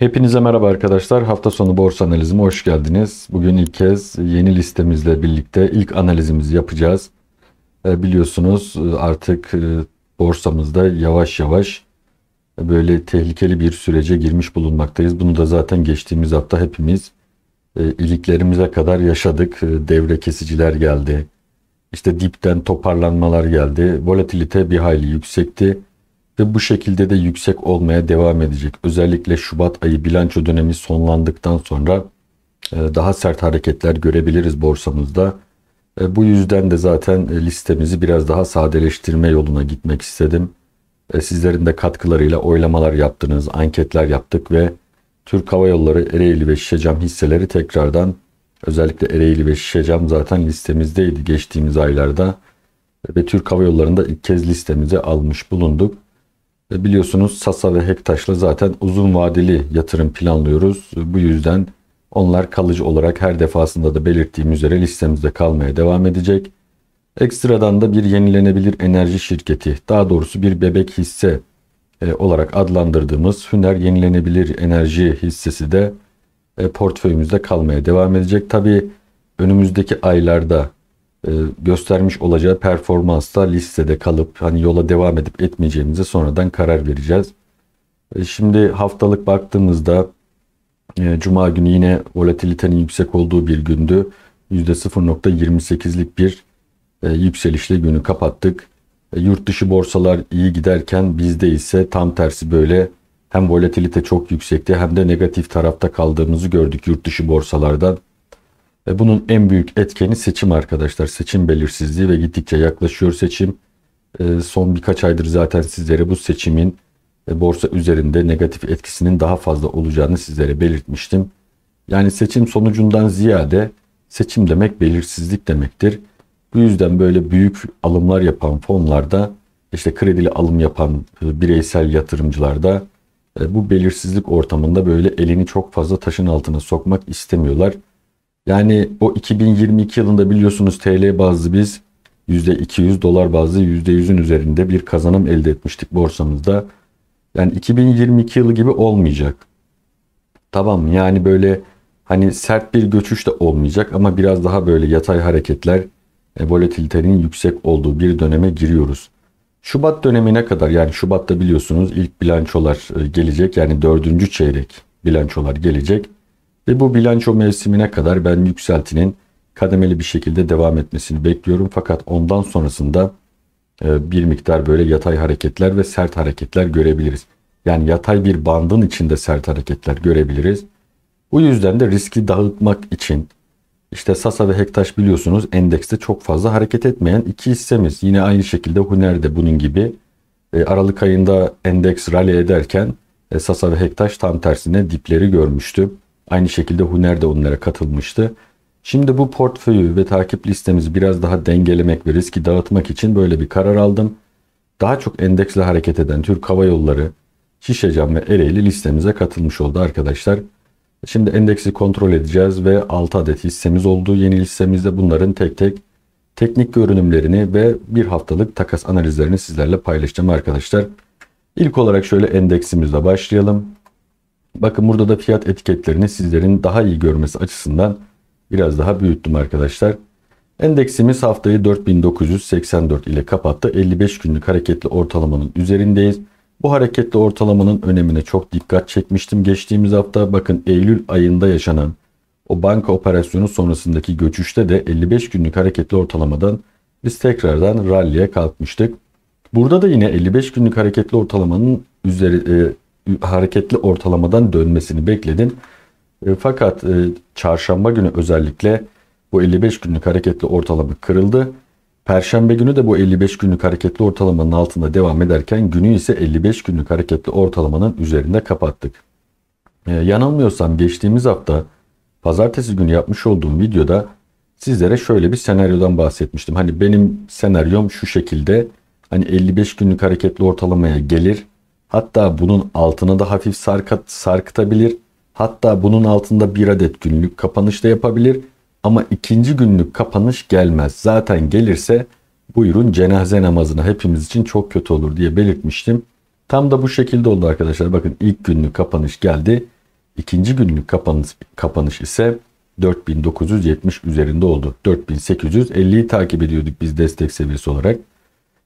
Hepinize merhaba arkadaşlar. Hafta sonu borsa analizime hoş geldiniz. Bugün ilk kez yeni listemizle birlikte ilk analizimizi yapacağız. E, biliyorsunuz e, artık e, borsamızda yavaş yavaş böyle tehlikeli bir sürece girmiş bulunmaktayız. Bunu da zaten geçtiğimiz hafta hepimiz iliklerimize kadar yaşadık. Devre kesiciler geldi. İşte dipten toparlanmalar geldi. Volatilite bir hayli yüksekti ve bu şekilde de yüksek olmaya devam edecek. Özellikle Şubat ayı bilanço dönemi sonlandıktan sonra e, daha sert hareketler görebiliriz borsamızda. E, bu yüzden de zaten e, listemizi biraz daha sadeleştirme yoluna gitmek istedim. Sizlerin de katkılarıyla oylamalar yaptınız, anketler yaptık ve Türk Hava Yolları, Ereğli ve Şişecam hisseleri tekrardan özellikle Ereğli ve Şişecam zaten listemizdeydi geçtiğimiz aylarda ve Türk Hava Yolları'nda ilk kez listemize almış bulunduk. Biliyorsunuz Sasa ve Hektaş'la zaten uzun vadeli yatırım planlıyoruz. Bu yüzden onlar kalıcı olarak her defasında da belirttiğim üzere listemizde kalmaya devam edecek. Ekstradan da bir yenilenebilir enerji şirketi, daha doğrusu bir bebek hisse e, olarak adlandırdığımız Hüner Yenilenebilir Enerji hissesi de e, portföyümüzde kalmaya devam edecek. Tabi önümüzdeki aylarda göstermiş olacağı performansla listede kalıp hani yola devam edip etmeyeceğimize sonradan karar vereceğiz. E, şimdi haftalık baktığımızda e, Cuma günü yine volatilitenin yüksek olduğu bir gündü. %0.28'lik bir yükselişle günü kapattık. Yurt dışı borsalar iyi giderken bizde ise tam tersi böyle hem volatilite çok yüksekti hem de negatif tarafta kaldığımızı gördük yurt dışı borsalardan. Bunun en büyük etkeni seçim arkadaşlar. Seçim belirsizliği ve gittikçe yaklaşıyor seçim. Ee, son birkaç aydır zaten sizlere bu seçimin e, borsa üzerinde negatif etkisinin daha fazla olacağını sizlere belirtmiştim. Yani seçim sonucundan ziyade seçim demek belirsizlik demektir. Bu yüzden böyle büyük alımlar yapan fonlarda işte kredili alım yapan e, bireysel yatırımcılarda e, bu belirsizlik ortamında böyle elini çok fazla taşın altına sokmak istemiyorlar. Yani o 2022 yılında biliyorsunuz TL bazlı biz %200 dolar bazlı %100'ün üzerinde bir kazanım elde etmiştik borsamızda. Yani 2022 yılı gibi olmayacak. Tamam yani böyle hani sert bir göçüş de olmayacak ama biraz daha böyle yatay hareketler e, volatilitenin yüksek olduğu bir döneme giriyoruz. Şubat dönemine kadar yani Şubat'ta biliyorsunuz ilk bilançolar e, gelecek yani dördüncü çeyrek bilançolar gelecek. Ve bu bilanço mevsimine kadar ben yükseltinin kademeli bir şekilde devam etmesini bekliyorum. Fakat ondan sonrasında e, bir miktar böyle yatay hareketler ve sert hareketler görebiliriz. Yani yatay bir bandın içinde sert hareketler görebiliriz. Bu yüzden de riski dağıtmak için işte Sasa ve Hektaş biliyorsunuz endekste çok fazla hareket etmeyen iki hissemiz. Yine aynı şekilde Huner de bunun gibi. E, Aralık ayında endeks rally ederken e, Sasa ve Hektaş tam tersine dipleri görmüştü. Aynı şekilde Huner de onlara katılmıştı. Şimdi bu portföyü ve takip listemizi biraz daha dengelemek ve riski dağıtmak için böyle bir karar aldım. Daha çok endeksle hareket eden Türk Hava Yolları, Şişecam ve Ereğli listemize katılmış oldu arkadaşlar. Şimdi endeksi kontrol edeceğiz ve 6 adet hissemiz oldu. Yeni listemizde bunların tek tek teknik görünümlerini ve bir haftalık takas analizlerini sizlerle paylaşacağım arkadaşlar. İlk olarak şöyle endeksimizle başlayalım. Bakın burada da fiyat etiketlerini sizlerin daha iyi görmesi açısından biraz daha büyüttüm arkadaşlar. Endeksimiz haftayı 4984 ile kapattı. 55 günlük hareketli ortalamanın üzerindeyiz. Bu hareketli ortalamanın önemine çok dikkat çekmiştim geçtiğimiz hafta. Bakın Eylül ayında yaşanan o banka operasyonu sonrasındaki göçüşte de 55 günlük hareketli ortalamadan biz tekrardan rally'e kalkmıştık. Burada da yine 55 günlük hareketli ortalamanın üzeri, e, hareketli ortalamadan dönmesini bekledin. E, fakat e, çarşamba günü özellikle bu 55 günlük hareketli ortalama kırıldı. Perşembe günü de bu 55 günlük hareketli ortalamanın altında devam ederken günü ise 55 günlük hareketli ortalamanın üzerinde kapattık. Ee, yanılmıyorsam geçtiğimiz hafta pazartesi günü yapmış olduğum videoda sizlere şöyle bir senaryodan bahsetmiştim. Hani benim senaryom şu şekilde hani 55 günlük hareketli ortalamaya gelir Hatta bunun altına da hafif sarkat, sarkıtabilir. Hatta bunun altında bir adet günlük kapanış da yapabilir. Ama ikinci günlük kapanış gelmez. Zaten gelirse buyurun cenaze namazına hepimiz için çok kötü olur diye belirtmiştim. Tam da bu şekilde oldu arkadaşlar. Bakın ilk günlük kapanış geldi. İkinci günlük kapanış, kapanış ise 4970 üzerinde oldu. 4850'yi takip ediyorduk biz destek seviyesi olarak.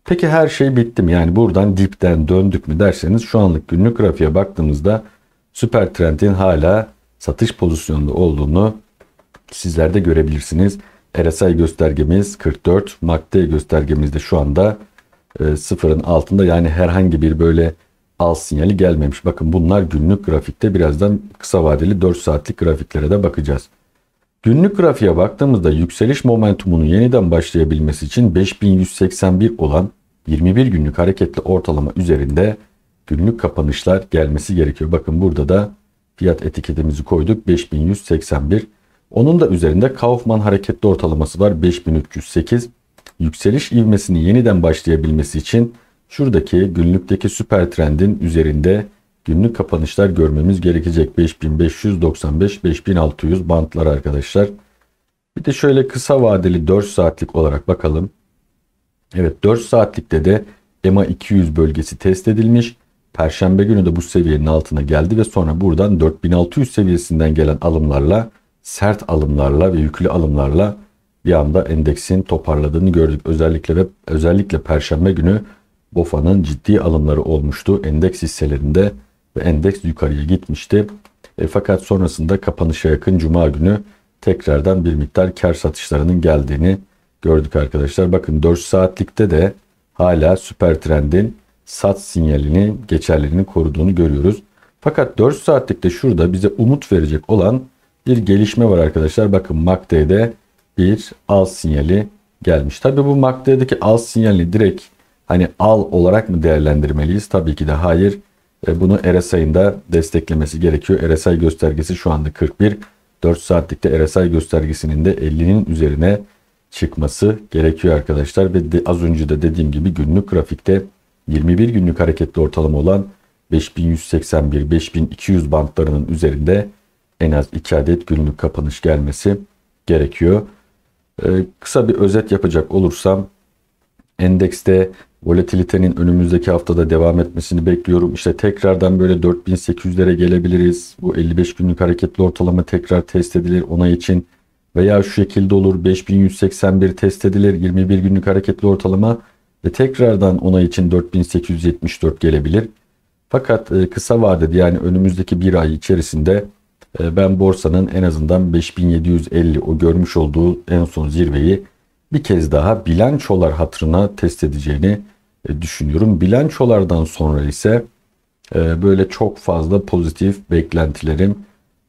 Peki her şey bitti mi? Yani buradan dipten döndük mü derseniz şu anlık günlük grafiğe baktığımızda süper trendin hala satış pozisyonunda olduğunu sizler de görebilirsiniz. RSI göstergemiz 44, MACD göstergemiz de şu anda e, sıfırın altında yani herhangi bir böyle al sinyali gelmemiş. Bakın bunlar günlük grafikte birazdan kısa vadeli 4 saatlik grafiklere de bakacağız. Günlük grafiğe baktığımızda yükseliş momentumunun yeniden başlayabilmesi için 5181 olan 21 günlük hareketli ortalama üzerinde günlük kapanışlar gelmesi gerekiyor. Bakın burada da fiyat etiketimizi koyduk 5181. Onun da üzerinde Kaufman hareketli ortalaması var 5308. Yükseliş ivmesinin yeniden başlayabilmesi için şuradaki günlükteki süper trendin üzerinde günlük kapanışlar görmemiz gerekecek. 5595-5600 bantlar arkadaşlar. Bir de şöyle kısa vadeli 4 saatlik olarak bakalım. Evet 4 saatlikte de EMA 200 bölgesi test edilmiş. Perşembe günü de bu seviyenin altına geldi ve sonra buradan 4600 seviyesinden gelen alımlarla sert alımlarla ve yüklü alımlarla bir anda endeksin toparladığını gördük. Özellikle ve özellikle perşembe günü BOFA'nın ciddi alımları olmuştu endeks hisselerinde ve endeks yukarıya gitmişti. E, fakat sonrasında kapanışa yakın cuma günü tekrardan bir miktar kar satışlarının geldiğini gördük arkadaşlar. Bakın 4 saatlikte de hala süper trendin sat sinyalini geçerliliğini koruduğunu görüyoruz. Fakat 4 saatlikte şurada bize umut verecek olan bir gelişme var arkadaşlar. Bakın MACD'de bir al sinyali gelmiş. Tabi bu MACD'deki al sinyali direkt hani al olarak mı değerlendirmeliyiz? Tabii ki de hayır. E, bunu RSI'nin de desteklemesi gerekiyor. RSI göstergesi şu anda 41. 4 saatlikte RSI göstergesinin de 50'nin üzerine çıkması gerekiyor arkadaşlar. Ve de, az önce de dediğim gibi günlük grafikte 21 günlük hareketli ortalama olan 5181-5200 bantlarının üzerinde en az 2 adet günlük kapanış gelmesi gerekiyor. Ee, kısa bir özet yapacak olursam endekste volatilitenin önümüzdeki haftada devam etmesini bekliyorum. İşte tekrardan böyle 4800'lere gelebiliriz. Bu 55 günlük hareketli ortalama tekrar test edilir onay için. Veya şu şekilde olur 5181 test edilir 21 günlük hareketli ortalama ve tekrardan onay için 4874 gelebilir. Fakat e, kısa vadede yani önümüzdeki bir ay içerisinde e, ben borsanın en azından 5750 o görmüş olduğu en son zirveyi bir kez daha bilançolar hatırına test edeceğini e, düşünüyorum. Bilançolardan sonra ise e, böyle çok fazla pozitif beklentilerim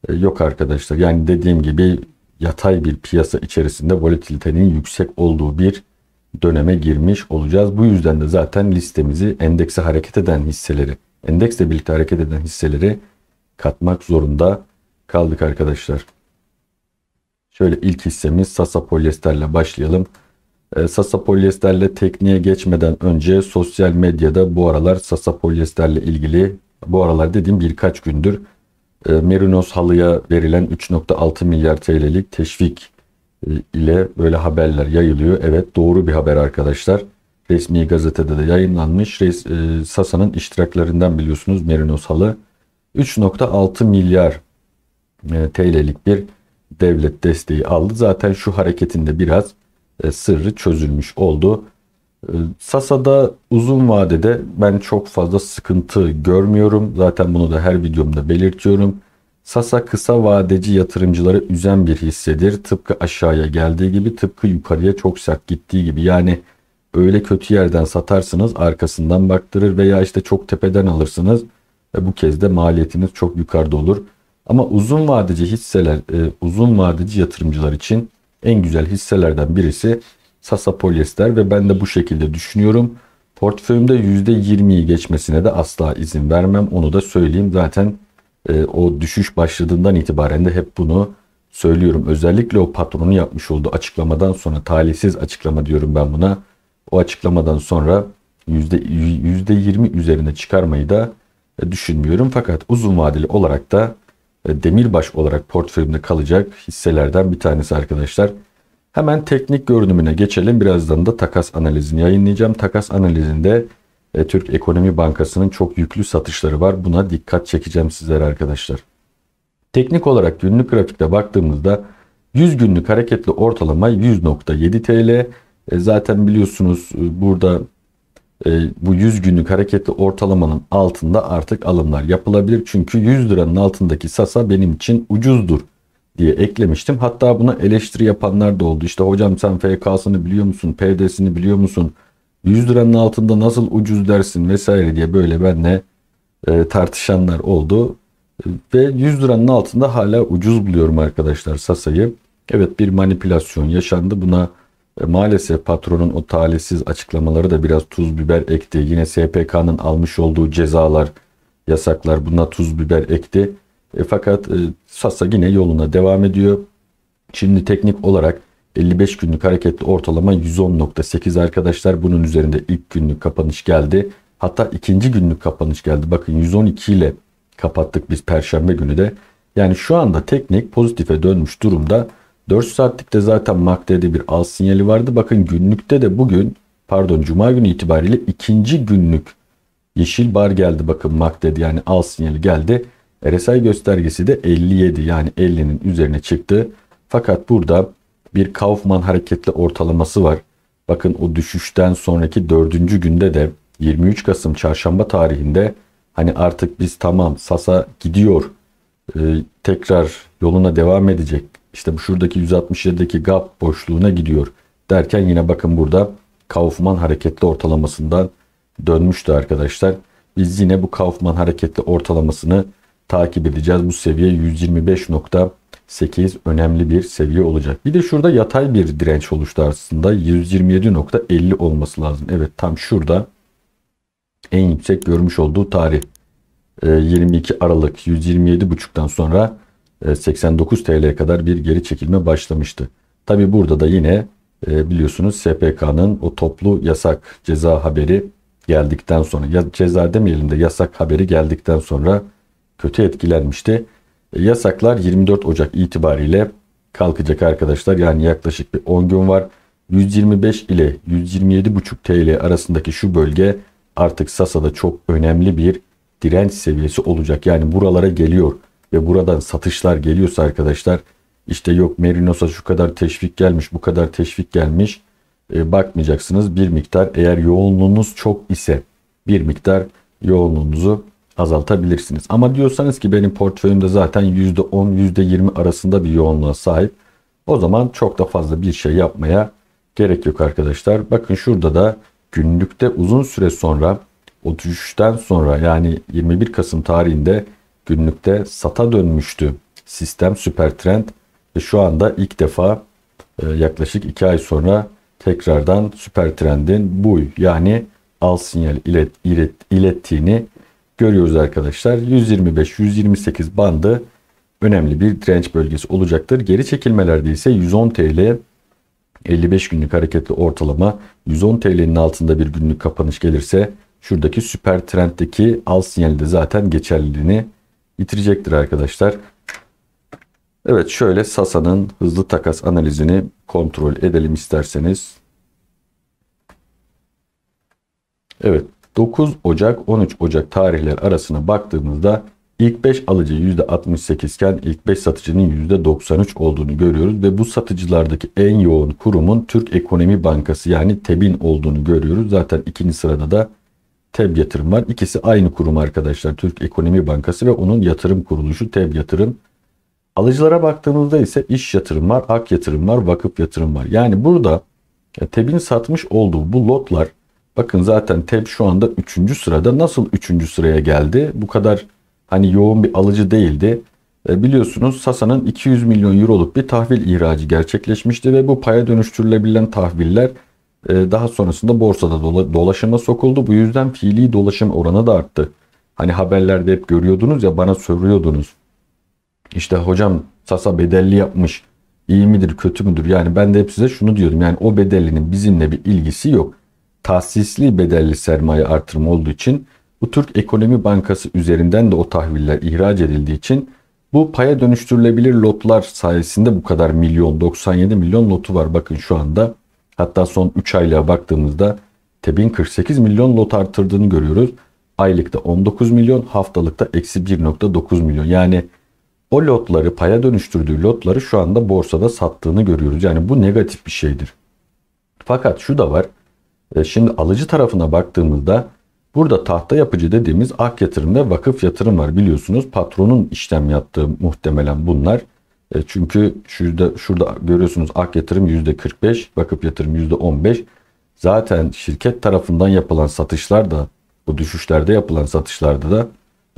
yok arkadaşlar. Yani dediğim gibi yatay bir piyasa içerisinde volatilitenin yüksek olduğu bir döneme girmiş olacağız. Bu yüzden de zaten listemizi endekse hareket eden hisseleri, endeksle birlikte hareket eden hisseleri katmak zorunda kaldık arkadaşlar. Şöyle ilk hissemiz Sasa Polyester'le başlayalım. E, Sasa Polyester'le tekniğe geçmeden önce sosyal medyada bu aralar Sasa Polyester'le ilgili bu aralar dediğim birkaç gündür e, Merinos halıya verilen 3.6 milyar TL'lik teşvik e, ile böyle haberler yayılıyor. Evet doğru bir haber arkadaşlar. Resmi gazetede de yayınlanmış. E, Sasa'nın iştiraklerinden biliyorsunuz Merinos halı. 3.6 milyar TL'lik bir devlet desteği aldı. Zaten şu hareketinde biraz e, sırrı çözülmüş oldu. E, Sasa'da uzun vadede ben çok fazla sıkıntı görmüyorum. Zaten bunu da her videomda belirtiyorum. Sasa kısa vadeci yatırımcıları üzen bir hissedir. Tıpkı aşağıya geldiği gibi tıpkı yukarıya çok sert gittiği gibi. Yani öyle kötü yerden satarsınız arkasından baktırır veya işte çok tepeden alırsınız. Ve bu kez de maliyetiniz çok yukarıda olur. Ama uzun vadeci hisseler, e, uzun vadeci yatırımcılar için en güzel hisselerden birisi Sasa Polyester ve ben de bu şekilde düşünüyorum. Portföyümde %20'yi geçmesine de asla izin vermem. Onu da söyleyeyim. Zaten e, o düşüş başladığından itibaren de hep bunu söylüyorum. Özellikle o patronun yapmış olduğu açıklamadan sonra talihsiz açıklama diyorum ben buna. O açıklamadan sonra %20 üzerine çıkarmayı da e, düşünmüyorum. Fakat uzun vadeli olarak da demirbaş olarak portföyümde kalacak hisselerden bir tanesi arkadaşlar. Hemen teknik görünümüne geçelim. Birazdan da takas analizini yayınlayacağım. Takas analizinde e, Türk Ekonomi Bankası'nın çok yüklü satışları var. Buna dikkat çekeceğim sizlere arkadaşlar. Teknik olarak günlük grafikte baktığımızda 100 günlük hareketli ortalama 100.7 TL. E, zaten biliyorsunuz e, burada e, bu 100 günlük hareketli ortalamanın altında artık alımlar yapılabilir. Çünkü 100 liranın altındaki Sasa benim için ucuzdur diye eklemiştim. Hatta buna eleştiri yapanlar da oldu. İşte hocam sen FK'sını biliyor musun? PD'sini biliyor musun? 100 liranın altında nasıl ucuz dersin vesaire diye böyle benle e, tartışanlar oldu. Ve 100 liranın altında hala ucuz buluyorum arkadaşlar Sasa'yı. Evet bir manipülasyon yaşandı. Buna maalesef patronun o talihsiz açıklamaları da biraz tuz biber ekti. Yine SPK'nın almış olduğu cezalar, yasaklar buna tuz biber ekti. E, fakat e, Sasa yine yoluna devam ediyor. Şimdi teknik olarak 55 günlük hareketli ortalama 110.8 arkadaşlar. Bunun üzerinde ilk günlük kapanış geldi. Hatta ikinci günlük kapanış geldi. Bakın 112 ile kapattık biz perşembe günü de. Yani şu anda teknik pozitife dönmüş durumda. 4 saatlikte zaten MACD'de bir al sinyali vardı. Bakın günlükte de bugün pardon cuma günü itibariyle ikinci günlük yeşil bar geldi. Bakın MACD'de yani al sinyali geldi. RSI göstergesi de 57 yani 50'nin üzerine çıktı. Fakat burada bir Kaufman hareketli ortalaması var. Bakın o düşüşten sonraki dördüncü günde de 23 Kasım çarşamba tarihinde hani artık biz tamam Sasa gidiyor e, tekrar yoluna devam edecek. İşte bu şuradaki 167'deki gap boşluğuna gidiyor derken yine bakın burada Kaufman hareketli ortalamasından dönmüştü arkadaşlar. Biz yine bu Kaufman hareketli ortalamasını takip edeceğiz. Bu seviye 125.8 önemli bir seviye olacak. Bir de şurada yatay bir direnç oluştu aslında. 127.50 olması lazım. Evet tam şurada en yüksek görmüş olduğu tarih. 22 ee, Aralık 127.5'tan sonra 89 e, TL'ye kadar bir geri çekilme başlamıştı. Tabi burada da yine e, biliyorsunuz SPK'nın o toplu yasak ceza haberi geldikten sonra ya ceza demeyelim de yasak haberi geldikten sonra kötü etkilenmişti. E, yasaklar 24 Ocak itibariyle kalkacak arkadaşlar. Yani yaklaşık bir 10 gün var. 125 ile 127,5 TL arasındaki şu bölge artık Sasa'da çok önemli bir direnç seviyesi olacak. Yani buralara geliyor ve buradan satışlar geliyorsa arkadaşlar işte yok Merinos'a şu kadar teşvik gelmiş bu kadar teşvik gelmiş e, bakmayacaksınız. Bir miktar eğer yoğunluğunuz çok ise bir miktar yoğunluğunuzu azaltabilirsiniz. Ama diyorsanız ki benim portföyümde zaten %10 %20 arasında bir yoğunluğa sahip. O zaman çok da fazla bir şey yapmaya gerek yok arkadaşlar. Bakın şurada da günlükte uzun süre sonra o düşüşten sonra yani 21 Kasım tarihinde günlükte sata dönmüştü sistem süper trend ve şu anda ilk defa e, yaklaşık 2 ay sonra tekrardan süper trendin bu yani al sinyal ilet, ilet, ilettiğini görüyoruz arkadaşlar. 125-128 bandı önemli bir direnç bölgesi olacaktır. Geri çekilmelerde ise 110 TL 55 günlük hareketli ortalama 110 TL'nin altında bir günlük kapanış gelirse şuradaki süper trenddeki al sinyali de zaten geçerliliğini yitirecektir arkadaşlar. Evet şöyle Sasa'nın hızlı takas analizini kontrol edelim isterseniz. Evet 9 Ocak 13 Ocak tarihler arasına baktığımızda ilk 5 alıcı %68 iken ilk 5 satıcının %93 olduğunu görüyoruz ve bu satıcılardaki en yoğun kurumun Türk Ekonomi Bankası yani TEB'in olduğunu görüyoruz. Zaten ikinci sırada da TEB Yatırım var. İkisi aynı kurum arkadaşlar. Türk Ekonomi Bankası ve onun yatırım kuruluşu TEB Yatırım. Alıcılara baktığımızda ise iş yatırım var, ak yatırım var, vakıf yatırım var. Yani burada TEB'in satmış olduğu bu lotlar bakın zaten TEB şu anda 3. sırada. Nasıl 3. sıraya geldi? Bu kadar hani yoğun bir alıcı değildi. E, biliyorsunuz Sasa'nın 200 milyon euroluk bir tahvil ihracı gerçekleşmişti ve bu paya dönüştürülebilen tahviller e, daha sonrasında borsada dolaşıma sokuldu. Bu yüzden fiili dolaşım oranı da arttı. Hani haberlerde hep görüyordunuz ya bana soruyordunuz. İşte hocam Sasa bedelli yapmış. İyi midir kötü müdür? Yani ben de hep size şunu diyordum. Yani o bedellinin bizimle bir ilgisi yok. Tahsisli bedelli sermaye artırımı olduğu için bu Türk Ekonomi Bankası üzerinden de o tahviller ihraç edildiği için bu paya dönüştürülebilir lotlar sayesinde bu kadar milyon 97 milyon lotu var. Bakın şu anda hatta son 3 aylığa baktığımızda TEB'in 48 milyon lot arttırdığını görüyoruz. Aylıkta 19 milyon haftalıkta eksi 1.9 milyon yani o lotları paya dönüştürdüğü lotları şu anda borsada sattığını görüyoruz. Yani bu negatif bir şeydir. Fakat şu da var. E, şimdi alıcı tarafına baktığımızda burada tahta yapıcı dediğimiz ak yatırım ve vakıf yatırım var biliyorsunuz. Patronun işlem yaptığı muhtemelen bunlar. E, çünkü şurada, şurada görüyorsunuz ak yatırım %45, vakıf yatırım %15. Zaten şirket tarafından yapılan satışlar da bu düşüşlerde yapılan satışlarda da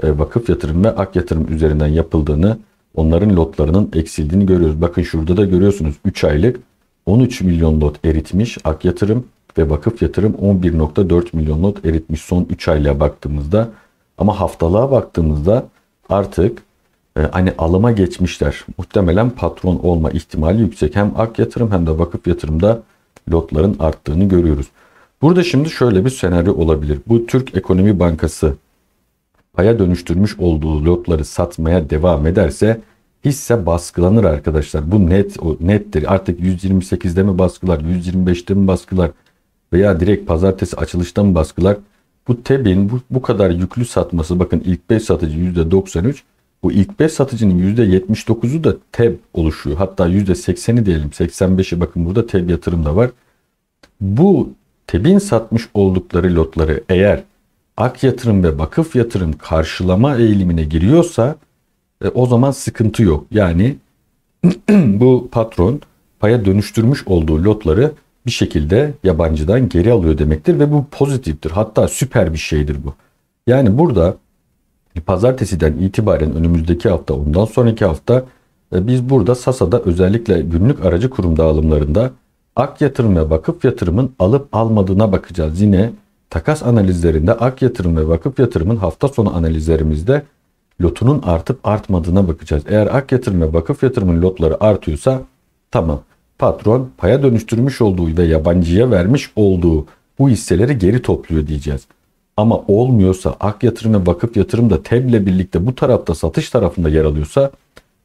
e, vakıf yatırım ve ak yatırım üzerinden yapıldığını, onların lotlarının eksildiğini görüyoruz. Bakın şurada da görüyorsunuz 3 aylık 13 milyon lot eritmiş ak yatırım ve vakıf yatırım 11.4 milyon lot eritmiş son 3 aylığa baktığımızda. Ama haftalığa baktığımızda artık hani alıma geçmişler. Muhtemelen patron olma ihtimali yüksek. Hem ak yatırım hem de vakıf yatırımda lotların arttığını görüyoruz. Burada şimdi şöyle bir senaryo olabilir. Bu Türk Ekonomi Bankası paya dönüştürmüş olduğu lotları satmaya devam ederse hisse baskılanır arkadaşlar. Bu net o nettir. Artık 128'de mi baskılar, 125'te mi baskılar veya direkt pazartesi açılışta mı baskılar? Bu TEB'in bu, bu kadar yüklü satması bakın ilk 5 satıcı %93 bu ilk 5 satıcının %79'u da TEB oluşuyor. Hatta %80'i diyelim 85'i bakın burada TEB yatırım da var. Bu TEB'in satmış oldukları lotları eğer ak yatırım ve vakıf yatırım karşılama eğilimine giriyorsa e, o zaman sıkıntı yok. Yani bu patron paya dönüştürmüş olduğu lotları bir şekilde yabancıdan geri alıyor demektir ve bu pozitiftir. Hatta süper bir şeydir bu. Yani burada pazartesiden itibaren önümüzdeki hafta ondan sonraki hafta e, biz burada Sasa'da özellikle günlük aracı kurum dağılımlarında ak yatırım ve vakıf yatırımın alıp almadığına bakacağız. Yine takas analizlerinde ak yatırım ve vakıf yatırımın hafta sonu analizlerimizde lotunun artıp artmadığına bakacağız. Eğer ak yatırım ve vakıf yatırımın lotları artıyorsa tamam patron paya dönüştürmüş olduğu ve yabancıya vermiş olduğu bu hisseleri geri topluyor diyeceğiz. Ama olmuyorsa ak yatırım ve vakıf yatırım da TEB'le birlikte bu tarafta satış tarafında yer alıyorsa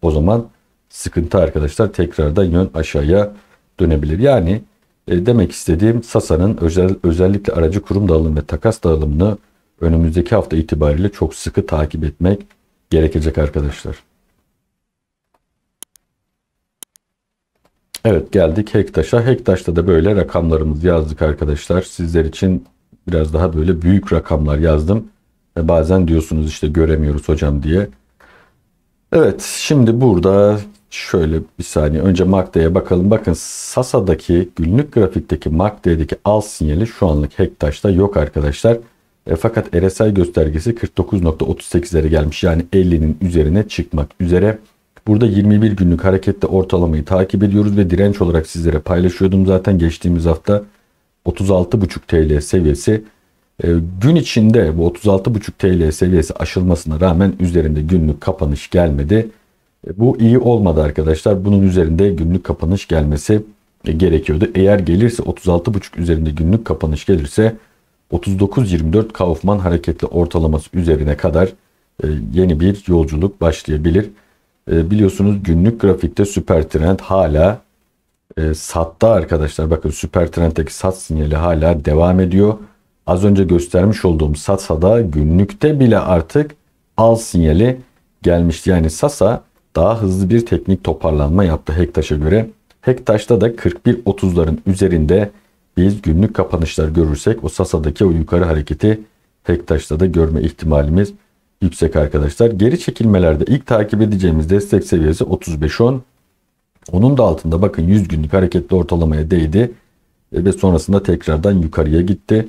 o zaman sıkıntı arkadaşlar tekrardan yön aşağıya dönebilir. Yani e, demek istediğim Sasa'nın özel, özellikle aracı kurum dağılım ve takas dağılımını önümüzdeki hafta itibariyle çok sıkı takip etmek gerekecek arkadaşlar. Evet geldik Hektaş'a. Hektaş'ta da böyle rakamlarımızı yazdık arkadaşlar. Sizler için biraz daha böyle büyük rakamlar yazdım. Ve bazen diyorsunuz işte göremiyoruz hocam diye. Evet şimdi burada şöyle bir saniye önce MACD'ye bakalım. Bakın Sasa'daki günlük grafikteki MACD'deki al sinyali şu anlık Hektaş'ta yok arkadaşlar. E, fakat RSI göstergesi 49.38'lere gelmiş. Yani 50'nin üzerine çıkmak üzere. Burada 21 günlük harekette ortalamayı takip ediyoruz ve direnç olarak sizlere paylaşıyordum zaten geçtiğimiz hafta 36,5 TL seviyesi e, gün içinde bu 36,5 TL seviyesi aşılmasına rağmen üzerinde günlük kapanış gelmedi. E, bu iyi olmadı arkadaşlar. Bunun üzerinde günlük kapanış gelmesi e, gerekiyordu. Eğer gelirse 36,5 üzerinde günlük kapanış gelirse 39.24 Kaufman hareketli ortalaması üzerine kadar yeni bir yolculuk başlayabilir. Biliyorsunuz günlük grafikte süper trend hala e, satta arkadaşlar bakın süper trendteki sat sinyali hala devam ediyor. Az önce göstermiş olduğum Sasa'da günlükte bile artık al sinyali gelmişti. Yani Sasa daha hızlı bir teknik toparlanma yaptı Hektaş'a göre. Hektaş'ta da 41.30'ların üzerinde biz günlük kapanışlar görürsek o Sasa'daki o yukarı hareketi Hektaş'ta da görme ihtimalimiz yüksek arkadaşlar. Geri çekilmelerde ilk takip edeceğimiz destek seviyesi 35.10. Onun da altında bakın 100 günlük hareketli ortalamaya değdi e, ve sonrasında tekrardan yukarıya gitti.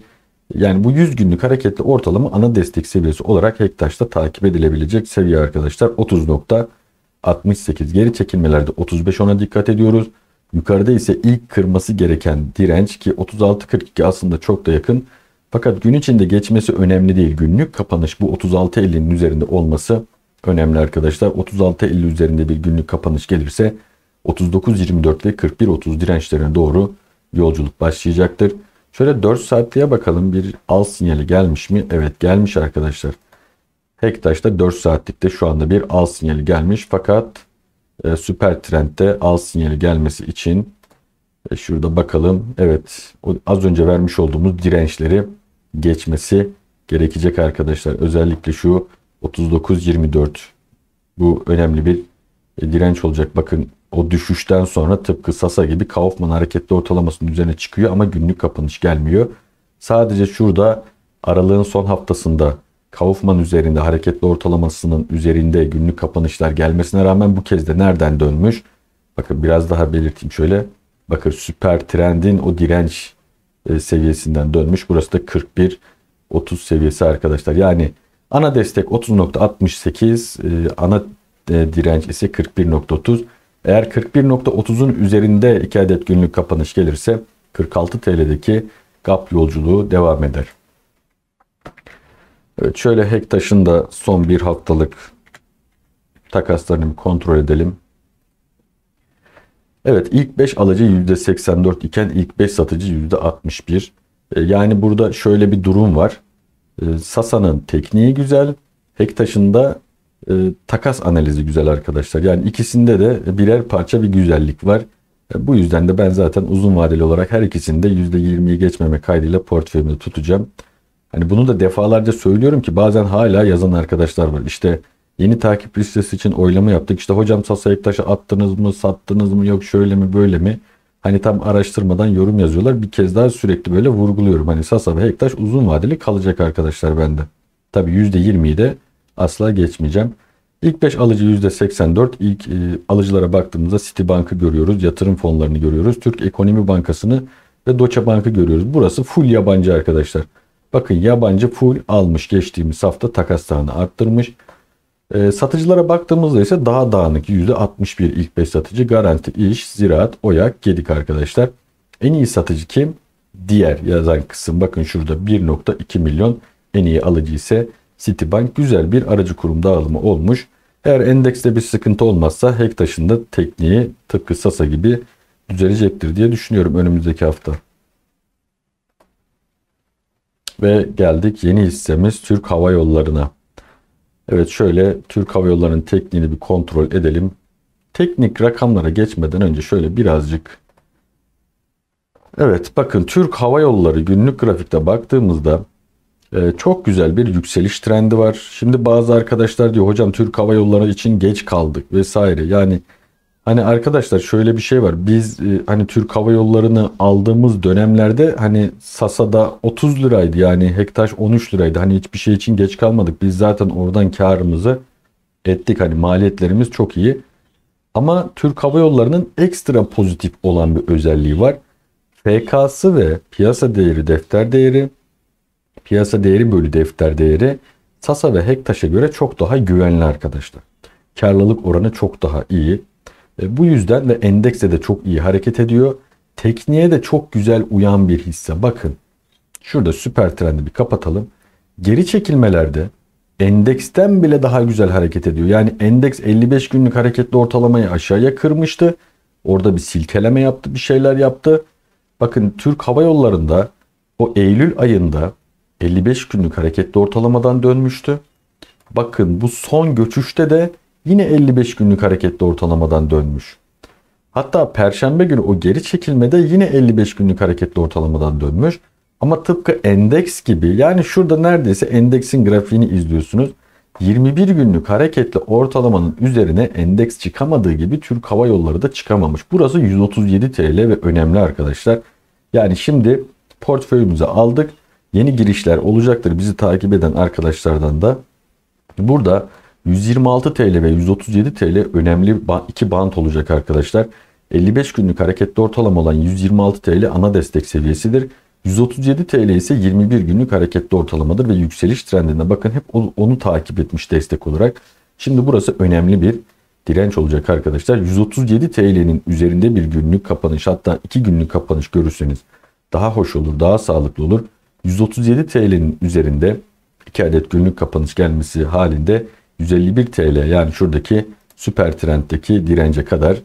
Yani bu 100 günlük hareketli ortalama ana destek seviyesi olarak Hektaş'ta takip edilebilecek seviye arkadaşlar. 30.68 geri çekilmelerde 35 ona dikkat ediyoruz. Yukarıda ise ilk kırması gereken direnç ki 36.42 aslında çok da yakın. Fakat gün içinde geçmesi önemli değil. Günlük kapanış bu 36.50'nin üzerinde olması önemli arkadaşlar. 36.50 üzerinde bir günlük kapanış gelirse 39.24 ve 41.30 dirençlerine doğru yolculuk başlayacaktır. Şöyle 4 saatliğe bakalım bir al sinyali gelmiş mi? Evet gelmiş arkadaşlar. Hektaş'ta 4 saatlikte şu anda bir al sinyali gelmiş fakat e, süper trendde al sinyali gelmesi için e, şurada bakalım. Evet az önce vermiş olduğumuz dirençleri geçmesi gerekecek arkadaşlar. Özellikle şu 39.24 bu önemli bir e, direnç olacak. Bakın o düşüşten sonra tıpkı Sasa gibi Kaufman hareketli ortalamasının üzerine çıkıyor ama günlük kapanış gelmiyor. Sadece şurada aralığın son haftasında Kaufman üzerinde hareketli ortalamasının üzerinde günlük kapanışlar gelmesine rağmen bu kez de nereden dönmüş? Bakın biraz daha belirteyim şöyle. Bakın süper trendin o direnç e, seviyesinden dönmüş. Burası da 41 30 seviyesi arkadaşlar. Yani ana destek 30.68 e, ana e, direnç ise 41.30. Eğer 41.30'un üzerinde 2 adet günlük kapanış gelirse 46 TL'deki gap yolculuğu devam eder. Evet şöyle Hektaş'ın da son bir haftalık takaslarını bir kontrol edelim. Evet ilk 5 alıcı %84 iken ilk 5 satıcı %61. E, yani burada şöyle bir durum var. E, Sasa'nın tekniği güzel. Hektaş'ın da e, takas analizi güzel arkadaşlar. Yani ikisinde de birer parça bir güzellik var. Bu yüzden de ben zaten uzun vadeli olarak her ikisinde %20'yi geçmeme kaydıyla portföyümde tutacağım. Hani bunu da defalarca söylüyorum ki bazen hala yazan arkadaşlar var. İşte yeni takip listesi için oylama yaptık. İşte hocam Sasa Ektaş'a attınız mı, sattınız mı, yok şöyle mi, böyle mi? Hani tam araştırmadan yorum yazıyorlar. Bir kez daha sürekli böyle vurguluyorum. Hani Sasa ve Hektaş uzun vadeli kalacak arkadaşlar bende. Tabi %20'yi de asla geçmeyeceğim. İlk 5 alıcı %84. İlk e, alıcılara baktığımızda Citibank'ı görüyoruz. Yatırım fonlarını görüyoruz. Türk Ekonomi Bankası'nı ve Deutsche Bank'ı görüyoruz. Burası full yabancı arkadaşlar. Bakın yabancı full almış geçtiğimiz hafta takaslarını arttırmış. E, satıcılara baktığımızda ise daha dağınık %61 ilk 5 satıcı Garanti, İş, Ziraat, Oyak, Gedik arkadaşlar. En iyi satıcı kim? Diğer yazan kısım bakın şurada 1.2 milyon en iyi alıcı ise Citibank güzel bir aracı kurum dağılımı olmuş. Eğer endekste bir sıkıntı olmazsa Hektaş'ın da tekniği tıpkı Sasa gibi düzelecektir diye düşünüyorum önümüzdeki hafta. Ve geldik yeni hissemiz Türk Hava Yolları'na. Evet şöyle Türk Hava Yolları'nın tekniğini bir kontrol edelim. Teknik rakamlara geçmeden önce şöyle birazcık Evet bakın Türk Hava Yolları günlük grafikte baktığımızda çok güzel bir yükseliş trendi var. Şimdi bazı arkadaşlar diyor hocam Türk Hava Yolları için geç kaldık vesaire. Yani Hani arkadaşlar şöyle bir şey var. Biz e, hani Türk Hava Yolları'nı aldığımız dönemlerde hani Sasa'da 30 liraydı. Yani Hektaş 13 liraydı. Hani hiçbir şey için geç kalmadık. Biz zaten oradan karımızı ettik. Hani maliyetlerimiz çok iyi. Ama Türk Hava Yolları'nın ekstra pozitif olan bir özelliği var. FK'sı ve piyasa değeri, defter değeri, piyasa değeri bölü defter değeri Sasa ve Hektaş'a göre çok daha güvenli arkadaşlar. Karlılık oranı çok daha iyi. E, bu yüzden ve endekse de çok iyi hareket ediyor. Tekniğe de çok güzel uyan bir hisse. Bakın şurada süper trendi bir kapatalım. Geri çekilmelerde endeksten bile daha güzel hareket ediyor. Yani endeks 55 günlük hareketli ortalamayı aşağıya kırmıştı. Orada bir silkeleme yaptı, bir şeyler yaptı. Bakın Türk Hava Yolları'nda o Eylül ayında 55 günlük hareketli ortalamadan dönmüştü. Bakın bu son göçüşte de yine 55 günlük hareketli ortalamadan dönmüş. Hatta perşembe günü o geri çekilmede yine 55 günlük hareketli ortalamadan dönmüş. Ama tıpkı endeks gibi yani şurada neredeyse endeksin grafiğini izliyorsunuz. 21 günlük hareketli ortalamanın üzerine endeks çıkamadığı gibi Türk Hava Yolları da çıkamamış. Burası 137 TL ve önemli arkadaşlar. Yani şimdi portföyümüze aldık. Yeni girişler olacaktır bizi takip eden arkadaşlardan da. Burada 126 TL ve 137 TL önemli iki bant olacak arkadaşlar. 55 günlük hareketli ortalama olan 126 TL ana destek seviyesidir. 137 TL ise 21 günlük hareketli ortalamadır ve yükseliş trendine bakın hep onu takip etmiş destek olarak. Şimdi burası önemli bir direnç olacak arkadaşlar. 137 TL'nin üzerinde bir günlük kapanış hatta 2 günlük kapanış görürseniz daha hoş olur, daha sağlıklı olur. 137 TL'nin üzerinde 2 adet günlük kapanış gelmesi halinde 151 TL yani şuradaki süper trenddeki dirence kadar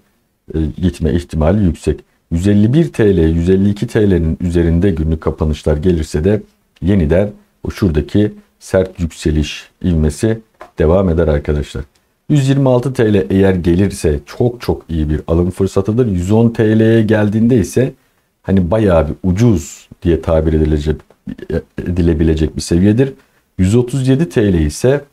e, gitme ihtimali yüksek. 151 TL, 152 TL'nin üzerinde günlük kapanışlar gelirse de yeniden o şuradaki sert yükseliş ivmesi devam eder arkadaşlar. 126 TL eğer gelirse çok çok iyi bir alım fırsatıdır. 110 TL'ye geldiğinde ise hani bayağı bir ucuz diye tabir edilecek, edilebilecek bir seviyedir. 137 TL ise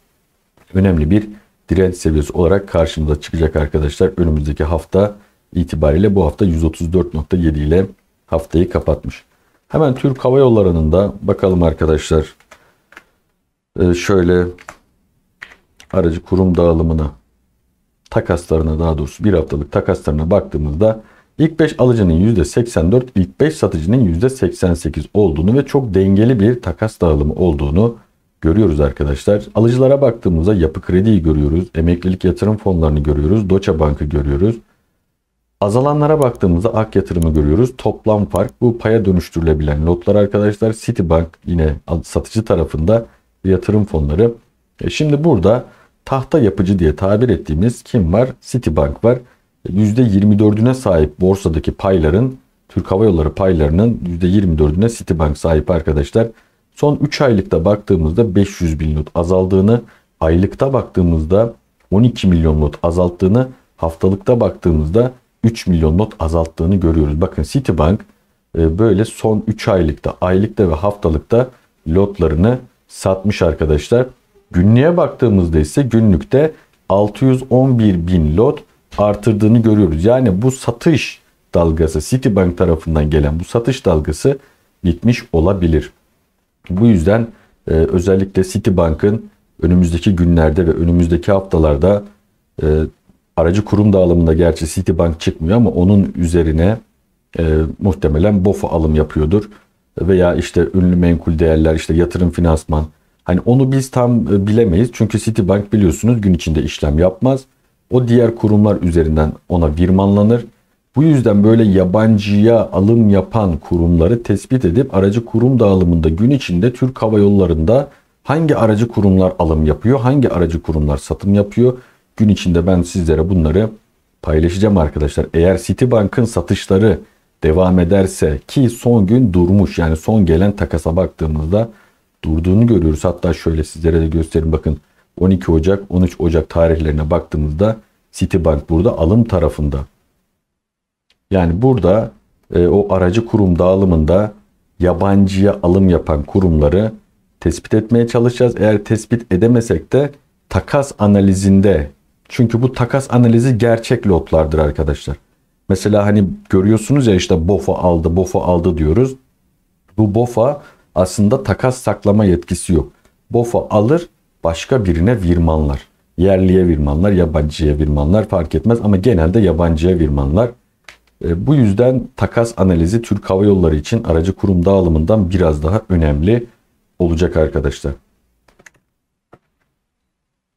önemli bir direnç seviyesi olarak karşımıza çıkacak arkadaşlar. Önümüzdeki hafta itibariyle bu hafta 134.7 ile haftayı kapatmış. Hemen Türk Hava Yolları'nın da bakalım arkadaşlar. Ee, şöyle aracı kurum dağılımına takaslarına daha doğrusu bir haftalık takaslarına baktığımızda ilk 5 alıcının %84, ilk 5 satıcının %88 olduğunu ve çok dengeli bir takas dağılımı olduğunu görüyoruz arkadaşlar. Alıcılara baktığımızda yapı krediyi görüyoruz, emeklilik yatırım fonlarını görüyoruz, Doça Bank'ı görüyoruz. Azalanlara baktığımızda ak yatırımı görüyoruz. Toplam fark bu paya dönüştürülebilen lotlar arkadaşlar. Citibank yine satıcı tarafında yatırım fonları. E şimdi burada tahta yapıcı diye tabir ettiğimiz kim var? Citibank var. %24'üne sahip borsadaki payların Türk Hava Yolları paylarının %24'üne Citibank sahip arkadaşlar. Son 3 aylıkta baktığımızda 500 bin lot azaldığını, aylıkta baktığımızda 12 milyon lot azalttığını, haftalıkta baktığımızda 3 milyon lot azalttığını görüyoruz. Bakın Citibank e, böyle son 3 aylıkta, aylıkta ve haftalıkta lotlarını satmış arkadaşlar. Günlüğe baktığımızda ise günlükte 611 bin lot artırdığını görüyoruz. Yani bu satış dalgası Citibank tarafından gelen bu satış dalgası bitmiş olabilir. Bu yüzden e, özellikle Citibank'ın önümüzdeki günlerde ve önümüzdeki haftalarda e, aracı kurum dağılımında gerçi Citibank çıkmıyor ama onun üzerine e, muhtemelen BOFA alım yapıyordur. Veya işte ünlü menkul değerler, işte yatırım finansman. Hani onu biz tam e, bilemeyiz. Çünkü Citibank biliyorsunuz gün içinde işlem yapmaz. O diğer kurumlar üzerinden ona virmanlanır. Bu yüzden böyle yabancıya alım yapan kurumları tespit edip aracı kurum dağılımında gün içinde Türk Hava Yolları'nda hangi aracı kurumlar alım yapıyor, hangi aracı kurumlar satım yapıyor. Gün içinde ben sizlere bunları paylaşacağım arkadaşlar. Eğer Citibank'ın satışları devam ederse ki son gün durmuş yani son gelen takasa baktığımızda durduğunu görüyoruz. Hatta şöyle sizlere de göstereyim bakın 12 Ocak 13 Ocak tarihlerine baktığımızda Citibank burada alım tarafında. Yani burada e, o aracı kurum dağılımında yabancıya alım yapan kurumları tespit etmeye çalışacağız. Eğer tespit edemesek de takas analizinde çünkü bu takas analizi gerçek lotlardır arkadaşlar. Mesela hani görüyorsunuz ya işte BOFA aldı, BOFA aldı diyoruz. Bu BOFA aslında takas saklama yetkisi yok. BOFA alır başka birine virmanlar. Yerliye virmanlar, yabancıya virmanlar fark etmez ama genelde yabancıya virmanlar. E, bu yüzden takas analizi Türk Hava Yolları için aracı kurum dağılımından biraz daha önemli olacak arkadaşlar.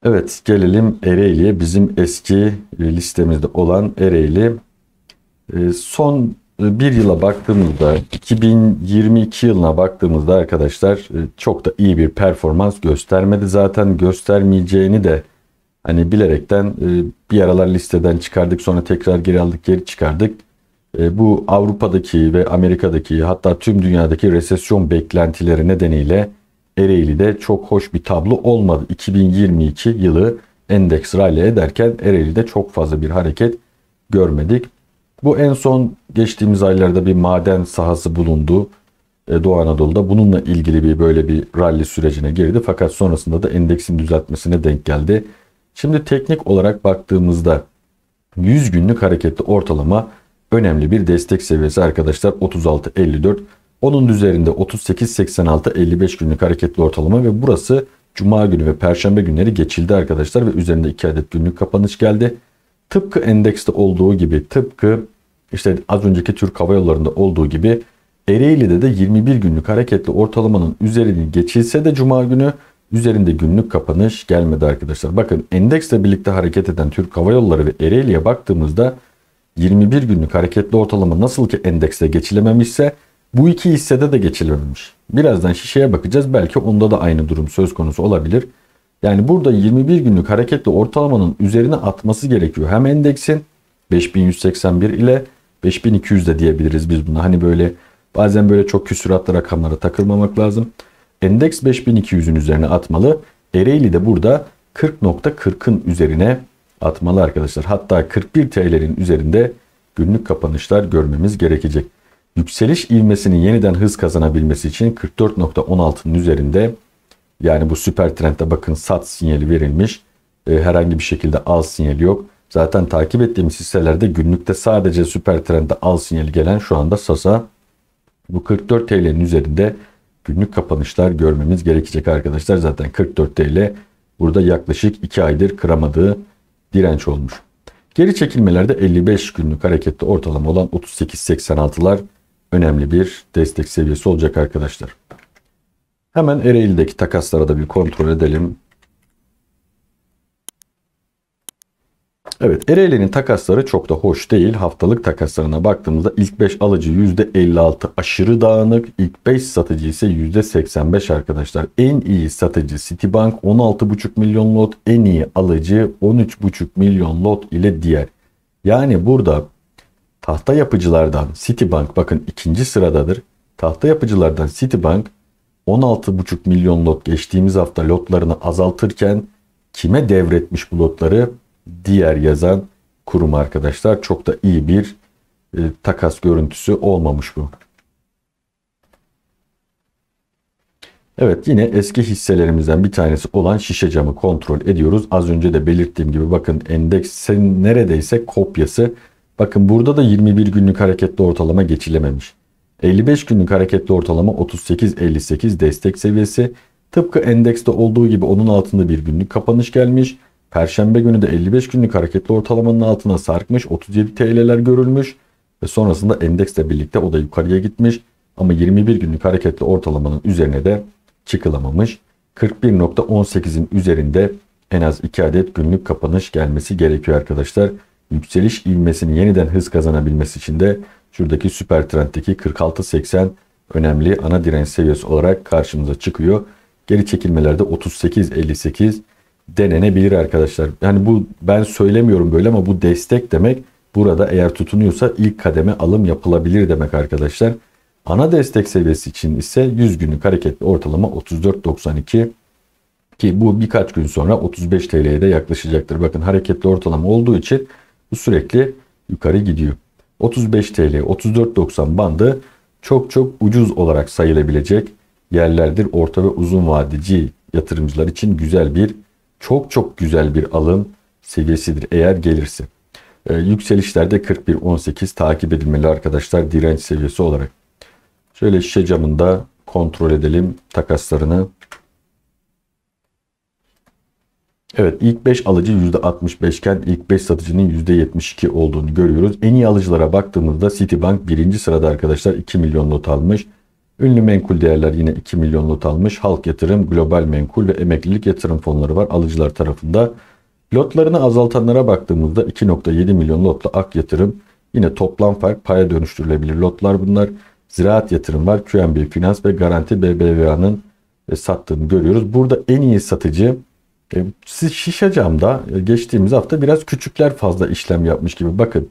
Evet gelelim Ereğli'ye. Bizim eski listemizde olan Ereğli. E, son bir yıla baktığımızda 2022 yılına baktığımızda arkadaşlar e, çok da iyi bir performans göstermedi. Zaten göstermeyeceğini de hani bilerekten e, bir aralar listeden çıkardık sonra tekrar geri aldık geri çıkardık. E, bu Avrupa'daki ve Amerika'daki hatta tüm dünyadaki resesyon beklentileri nedeniyle Ereğli'de çok hoş bir tablo olmadı. 2022 yılı endeks rally ederken Ereğli'de çok fazla bir hareket görmedik. Bu en son geçtiğimiz aylarda bir maden sahası bulundu. E, Doğu Anadolu'da bununla ilgili bir böyle bir rally sürecine girdi. Fakat sonrasında da endeksin düzeltmesine denk geldi. Şimdi teknik olarak baktığımızda 100 günlük hareketli ortalama önemli bir destek seviyesi arkadaşlar 36.54. Onun üzerinde 38.86 günlük hareketli ortalama ve burası Cuma günü ve Perşembe günleri geçildi arkadaşlar ve üzerinde 2 adet günlük kapanış geldi. Tıpkı endekste olduğu gibi tıpkı işte az önceki Türk Hava Yolları'nda olduğu gibi Ereğli'de de 21 günlük hareketli ortalamanın üzerini geçilse de Cuma günü üzerinde günlük kapanış gelmedi arkadaşlar. Bakın endeksle birlikte hareket eden Türk Hava Yolları ve Ereğli'ye baktığımızda 21 günlük hareketli ortalama nasıl ki endekste geçilememişse bu iki hissede de geçilememiş. Birazdan şişeye bakacağız. Belki onda da aynı durum söz konusu olabilir. Yani burada 21 günlük hareketli ortalamanın üzerine atması gerekiyor. Hem endeksin 5181 ile 5200 de diyebiliriz biz buna. Hani böyle bazen böyle çok küsuratlı rakamlara takılmamak lazım. Endeks 5200'ün üzerine atmalı. Ereğli de burada 40.40'ın üzerine atmalı arkadaşlar. Hatta 41 TL'nin üzerinde günlük kapanışlar görmemiz gerekecek. Yükseliş ivmesinin yeniden hız kazanabilmesi için 44.16'nın üzerinde yani bu süper trendde bakın sat sinyali verilmiş. herhangi bir şekilde al sinyali yok. Zaten takip ettiğimiz hisselerde günlükte sadece süper trendde al sinyali gelen şu anda Sasa. Bu 44 TL'nin üzerinde günlük kapanışlar görmemiz gerekecek arkadaşlar. Zaten 44 TL burada yaklaşık 2 aydır kıramadığı direnç olmuş. Geri çekilmelerde 55 günlük hareketli ortalama olan 38.86'lar önemli bir destek seviyesi olacak arkadaşlar. Hemen Ereğli'deki takaslara da bir kontrol edelim. Evet Ereğli'nin takasları çok da hoş değil. Haftalık takaslarına baktığımızda ilk 5 alıcı %56 aşırı dağınık. ilk 5 satıcı ise %85 arkadaşlar. En iyi satıcı Citibank 16,5 milyon lot. En iyi alıcı 13,5 milyon lot ile diğer. Yani burada tahta yapıcılardan Citibank bakın ikinci sıradadır. Tahta yapıcılardan Citibank 16,5 milyon lot geçtiğimiz hafta lotlarını azaltırken kime devretmiş bu lotları? Diğer yazan kurum arkadaşlar. Çok da iyi bir e, takas görüntüsü olmamış bu. Evet yine eski hisselerimizden bir tanesi olan şişe camı kontrol ediyoruz. Az önce de belirttiğim gibi bakın endeksin neredeyse kopyası. Bakın burada da 21 günlük hareketli ortalama geçilememiş. 55 günlük hareketli ortalama 38.58 destek seviyesi. Tıpkı endekste olduğu gibi onun altında bir günlük kapanış gelmiş. Perşembe günü de 55 günlük hareketli ortalamanın altına sarkmış. 37 TL'ler görülmüş. Ve sonrasında endeksle birlikte o da yukarıya gitmiş. Ama 21 günlük hareketli ortalamanın üzerine de çıkılamamış. 41.18'in üzerinde en az 2 adet günlük kapanış gelmesi gerekiyor arkadaşlar. Yükseliş ivmesini yeniden hız kazanabilmesi için de şuradaki süper trenddeki 46.80 önemli ana direnç seviyesi olarak karşımıza çıkıyor. Geri çekilmelerde 38.58 denenebilir arkadaşlar. Yani bu ben söylemiyorum böyle ama bu destek demek burada eğer tutunuyorsa ilk kademe alım yapılabilir demek arkadaşlar. Ana destek seviyesi için ise 100 günlük hareketli ortalama 34.92 ki bu birkaç gün sonra 35 TL'ye de yaklaşacaktır. Bakın hareketli ortalama olduğu için bu sürekli yukarı gidiyor. 35 TL 34.90 bandı çok çok ucuz olarak sayılabilecek yerlerdir. Orta ve uzun vadeci yatırımcılar için güzel bir çok çok güzel bir alım seviyesidir eğer gelirse. Ee, yükselişlerde 41.18 takip edilmeli arkadaşlar direnç seviyesi olarak. Şöyle şişe camında kontrol edelim takaslarını. Evet ilk 5 alıcı %65 iken ilk 5 satıcının %72 olduğunu görüyoruz. En iyi alıcılara baktığımızda Citibank birinci sırada arkadaşlar 2 milyon not almış. Ünlü menkul değerler yine 2 milyon lot almış. Halk yatırım, global menkul ve emeklilik yatırım fonları var alıcılar tarafında. Lotlarını azaltanlara baktığımızda 2.7 milyon lotla ak yatırım. Yine toplam fark paya dönüştürülebilir lotlar bunlar. Ziraat yatırım var. QNB Finans ve Garanti BBVA'nın e, sattığını görüyoruz. Burada en iyi satıcı e, şişe camda e, geçtiğimiz hafta biraz küçükler fazla işlem yapmış gibi. Bakın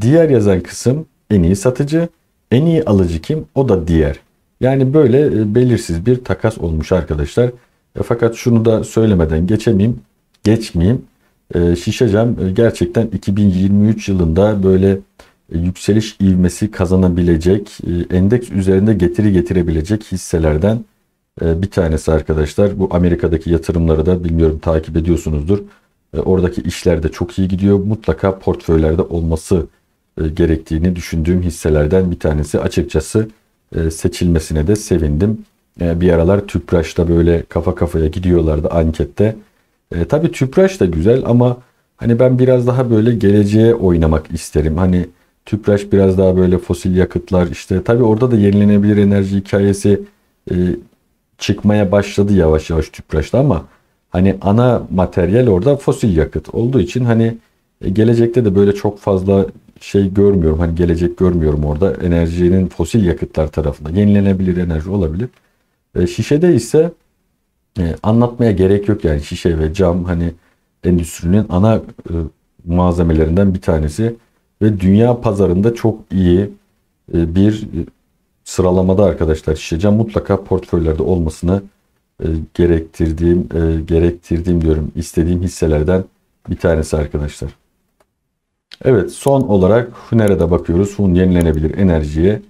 diğer yazan kısım en iyi satıcı. En iyi alıcı kim? O da diğer. Yani böyle e, belirsiz bir takas olmuş arkadaşlar. E, fakat şunu da söylemeden geçemeyeyim, geçmeyeyim. E, Şişecam gerçekten 2023 yılında böyle yükseliş ivmesi kazanabilecek, endeks üzerinde getiri getirebilecek hisselerden bir tanesi arkadaşlar. Bu Amerika'daki yatırımları da bilmiyorum takip ediyorsunuzdur. Oradaki işler de çok iyi gidiyor. Mutlaka portföylerde olması e, gerektiğini düşündüğüm hisselerden bir tanesi. Açıkçası e, seçilmesine de sevindim. E, bir aralar Tüpraş'ta böyle kafa kafaya gidiyorlardı ankette. Tabii Tüpraş da güzel ama hani ben biraz daha böyle geleceğe oynamak isterim. Hani Tüpraş biraz daha böyle fosil yakıtlar işte tabii orada da yenilenebilir enerji hikayesi çıkmaya başladı yavaş yavaş Tüpraş'ta ama hani ana materyal orada fosil yakıt olduğu için hani gelecekte de böyle çok fazla şey görmüyorum. Hani gelecek görmüyorum orada. Enerjinin fosil yakıtlar tarafında. Yenilenebilir enerji olabilir. E, şişede ise e, anlatmaya gerek yok yani şişe ve cam hani endüstrinin ana e, malzemelerinden bir tanesi ve dünya pazarında çok iyi e, bir e, sıralamada arkadaşlar şişe mutlaka portföylerde olmasını e, gerektirdiğim e, gerektirdiğim diyorum istediğim hisselerden bir tanesi arkadaşlar. Evet son olarak Huner'e de bakıyoruz. Hun yenilenebilir enerjiye.